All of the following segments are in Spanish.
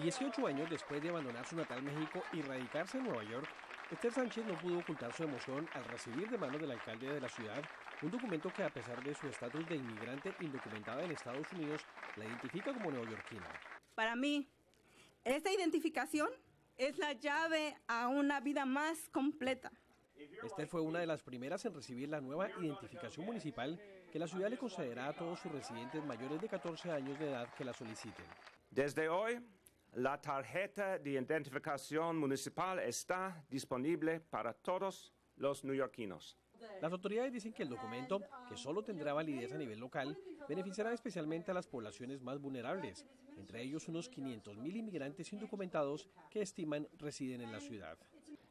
18 años después de abandonar su natal México y radicarse en Nueva York, Esther Sánchez no pudo ocultar su emoción al recibir de manos del alcalde de la ciudad un documento que a pesar de su estatus de inmigrante indocumentada en Estados Unidos, la identifica como neoyorquina. Para mí, esta identificación es la llave a una vida más completa. Esther fue una de las primeras en recibir la nueva identificación municipal que la ciudad le concederá a todos sus residentes mayores de 14 años de edad que la soliciten. Desde hoy, la tarjeta de identificación municipal está disponible para todos los neoyorquinos. Las autoridades dicen que el documento, que solo tendrá validez a nivel local, beneficiará especialmente a las poblaciones más vulnerables, entre ellos unos 500.000 inmigrantes indocumentados que estiman residen en la ciudad.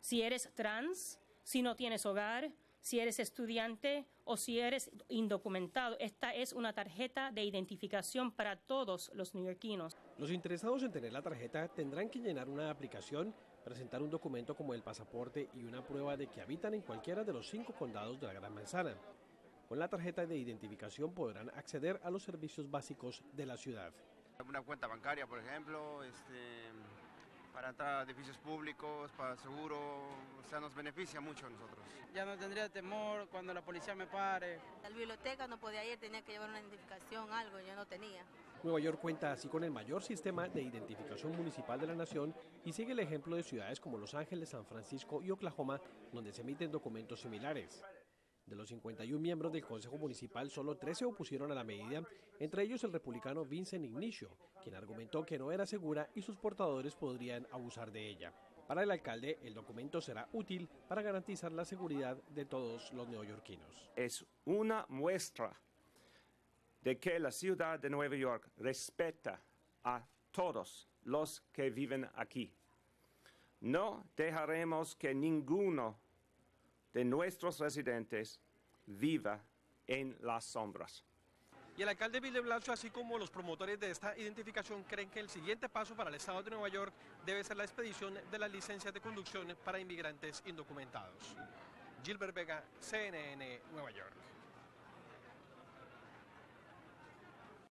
Si eres trans, si no tienes hogar, si eres estudiante o si eres indocumentado. Esta es una tarjeta de identificación para todos los neoyorquinos. Los interesados en tener la tarjeta tendrán que llenar una aplicación, presentar un documento como el pasaporte y una prueba de que habitan en cualquiera de los cinco condados de la Gran Manzana. Con la tarjeta de identificación podrán acceder a los servicios básicos de la ciudad. Una cuenta bancaria, por ejemplo, este, para entrar a edificios públicos, para seguro, o sea, nos beneficia mucho a nosotros. Ya no tendría temor cuando la policía me pare. A la biblioteca no podía ir, tenía que llevar una identificación, algo, yo no tenía. Nueva York cuenta así con el mayor sistema de identificación municipal de la nación y sigue el ejemplo de ciudades como Los Ángeles, San Francisco y Oklahoma, donde se emiten documentos similares. De los 51 miembros del Consejo Municipal, solo 13 opusieron a la medida, entre ellos el republicano Vincent Ignicio, quien argumentó que no era segura y sus portadores podrían abusar de ella. Para el alcalde, el documento será útil para garantizar la seguridad de todos los neoyorquinos. Es una muestra de que la ciudad de Nueva York respeta a todos los que viven aquí. No dejaremos que ninguno de nuestros residentes viva en las sombras. Y el alcalde Bill Blasio, así como los promotores de esta identificación, creen que el siguiente paso para el Estado de Nueva York debe ser la expedición de las licencias de conducción para inmigrantes indocumentados. Gilbert Vega, CNN, Nueva York.